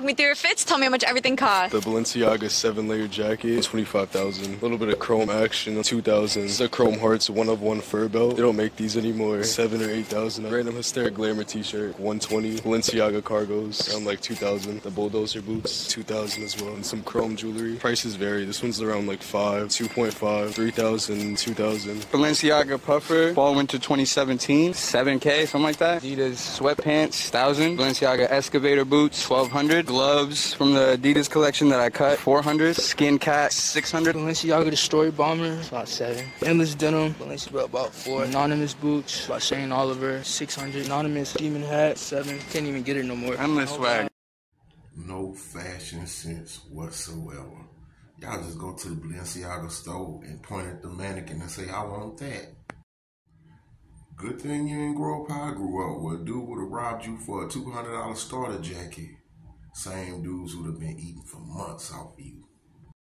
Walk me through your fits. Tell me how much everything costs. The Balenciaga seven layer jacket, 25,000. A little bit of chrome action, 2,000. The Chrome Hearts one of one fur belt. They don't make these anymore. Seven or 8,000. Random Hysteric Glamour t-shirt, 120. Balenciaga cargos, around like 2,000. The Bulldozer boots, 2,000 as well. And some chrome jewelry. Prices vary. This one's around like 5, 2.5, 3,000, 2,000. Balenciaga puffer, fall winter 2017, 7K, something like that. Adidas sweatpants, 1,000. Balenciaga excavator boots, 1,200. Gloves from the Adidas collection that I cut, 400. Skin cat, 600. Balenciaga the Story Bomber, about seven. Endless denim, Balenciaga about four. Anonymous boots, by Shayne Oliver, 600. Anonymous demon hat, seven. Can't even get it no more. Endless swag. no fashion sense whatsoever. Y'all just go to the Balenciaga store and point at the mannequin and say, I want that. Good thing you didn't grow up how I grew up. Well, dude would have robbed you for a $200 starter jacket. Same dudes who'd have been eating for months off of you.